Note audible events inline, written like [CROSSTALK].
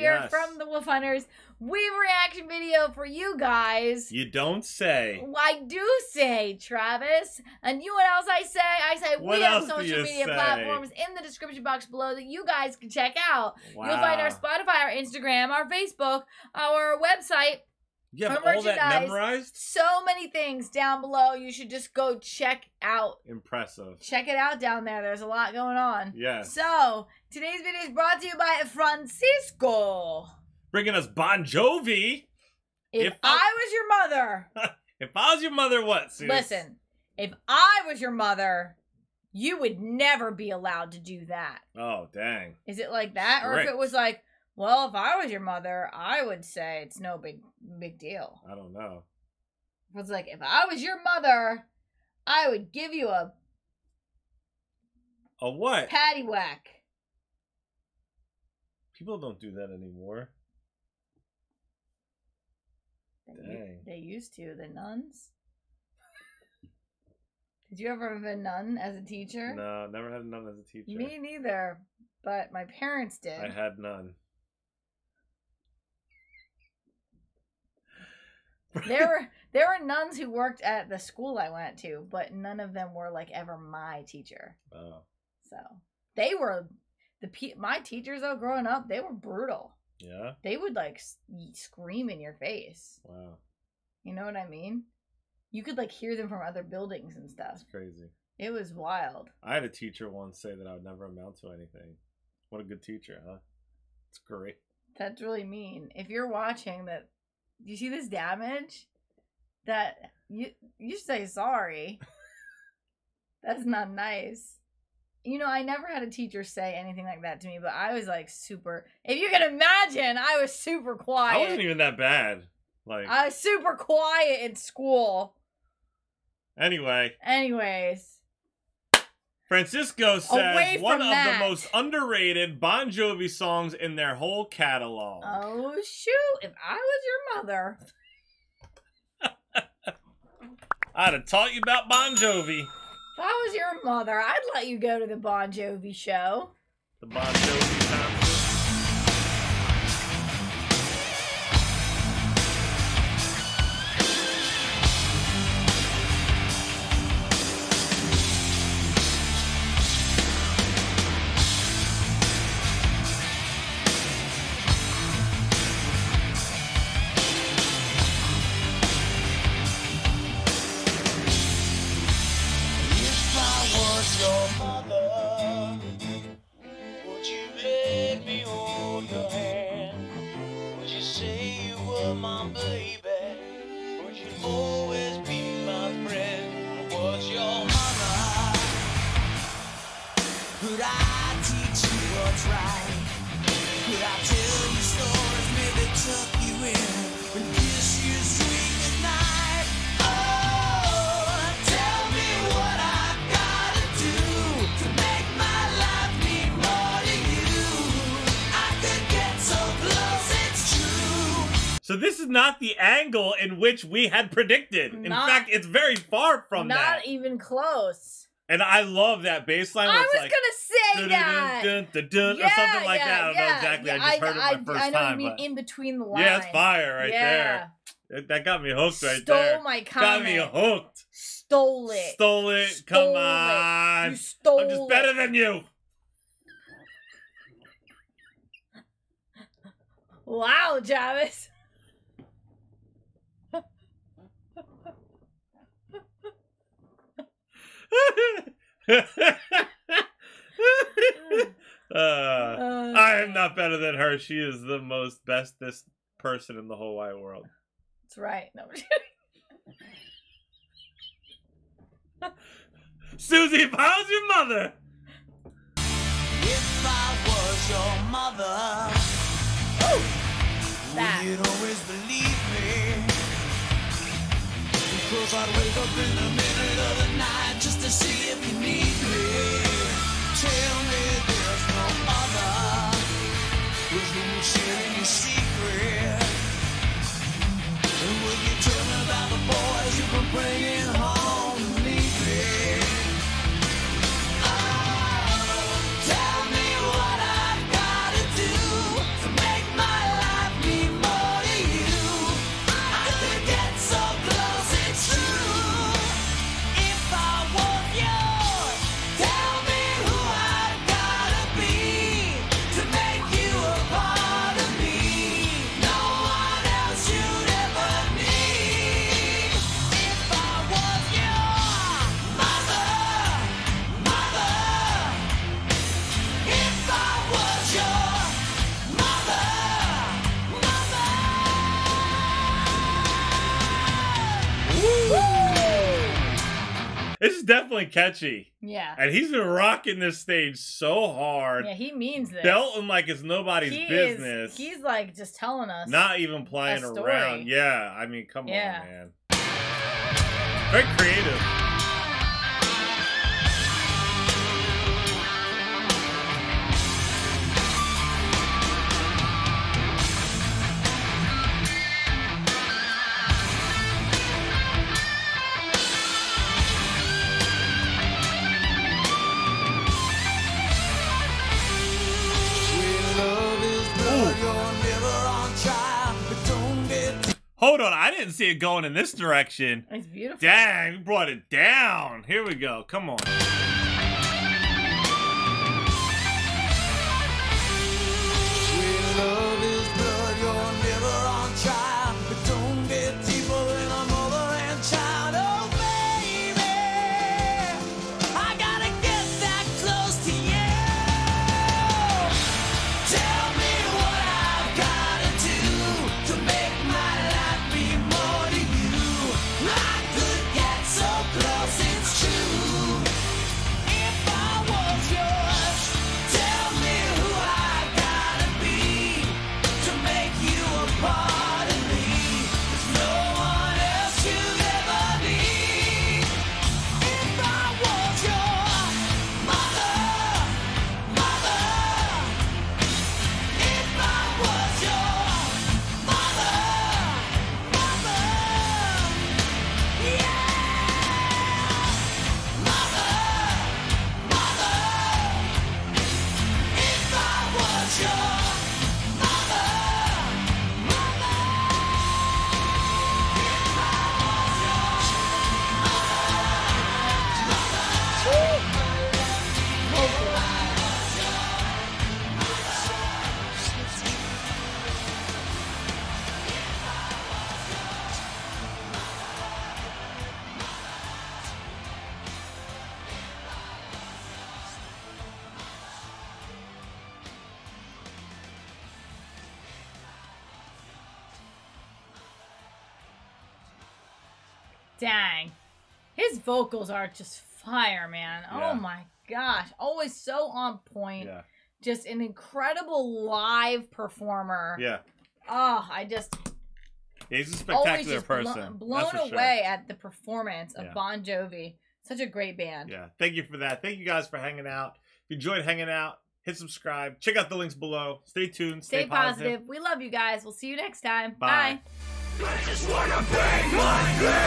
Welcome from the Wolf HunterZ Weave reaction video for you guys. You don't say. I do say, Travis. And you know what else I say? I say What we have social media say? platforms in the description box below that you guys can check out. Wow. You'll find our Spotify, our Instagram, our Facebook, our website, You have all that memorized? so many things down below. You should just go check out. Impressive. Check it out down there. There's a lot going on. Yeah. So, today's video is brought to you by Francisco. Bringing us Bon Jovi. If, If I- I was your mother, [LAUGHS] If I was your mother, what? Sis? listen, if I was your mother, you would never be allowed to do that. Oh, dang. Is it like that? Or if it was like, well, if I was your mother, I would say it's no big big deal. I don't know. If it's like, if I was your mother, I would give you a A what? patty whack. People don't do that anymore. Dang. they used to, the nuns. [LAUGHS] Did you ever have a nun as a teacher? No, never had a nun as a teacher. Me neither, but my parents did. I had none. There were [LAUGHS] there were nuns who worked at the school I went to, but none of them were like ever my teacher. Oh, So they were the pe- my teachers though growing up. They were brutal. yeah? They would like s- scream in your face. Wow. You know what I mean? You could like hear them from other buildings and stuff. That's crazy. It was wild. I had a teacher once say that I would never amount to anything. What a good teacher, huh? It's great. That's really mean. If you're watching that, you see this damage? That you you say sorry. [LAUGHS] That's not nice. You know, I never had a teacher say anything like that to me, but I was like super. If you can imagine, I was super quiet. I wasn't even that bad. Like, I was super quiet in school. anyway, Anyways, Francisco says one from of the most underrated Bon Jovi songs in their whole catalog. oh shoot! If I was your mother, [LAUGHS] I'd have taught you about Bon Jovi. if I was your mother, I'd let you go to the Bon Jovi show. The Bon Jovi concert. You say you were my baby? Would you always be my friend? Was your mother. Could I teach you what's right? Could I tell you stories, maybe tuck this is not the angle in which we had predicted. In Not- fact, it's very far from Not that. Not even close. And I love that bass line. I was like, gonna say that. dun-dun-dun-dun-dun, or something like that. I don't know exactly. I just heard it my I, first I know time. mean in between the lines. yeah, it's fire right yeah. there. That- got me hooked right Stole there. my Got me hooked. Stole it. Stole it. Stole Come it. on. You stole I'm just it. better than you. Wow, Travis. Uh, I am not better than her. She is the most bestest person in the whole wide world. That's right. No. [LAUGHS] Susie, if I was your mother, If I was your mother, that. would you always believe me? Because I'd wake up in the middle of the night just to see if you need me. Tell me there's no other who's been sharing your secret. Catchy. Yeah. And he's been rocking this stage so hard. Yeah, he means this. Belting like it's nobody's He is- business. he's like just telling us. not even playing around. Yeah, I mean, come Yeah. on, man. Very creative. On, I didn't see it going in this direction. It's beautiful. Dang, we brought it down. Here we go. Come on. Dang. His vocals are just fire, man. Oh yeah. Oh my gosh. Always so on point. Yeah. Just an incredible live performer. Yeah. Oh, I just He's a spectacular just blo- person. blown that's for sure. away at the performance of Yeah. Bon Jovi. Such a great band. Yeah. Thank you for that. Thank you guys for hanging out. If you enjoyed hanging out, hit subscribe. Check out the links below. Stay tuned. Stay, Stay positive. We love you guys. We'll see you next time. Bye. Bye.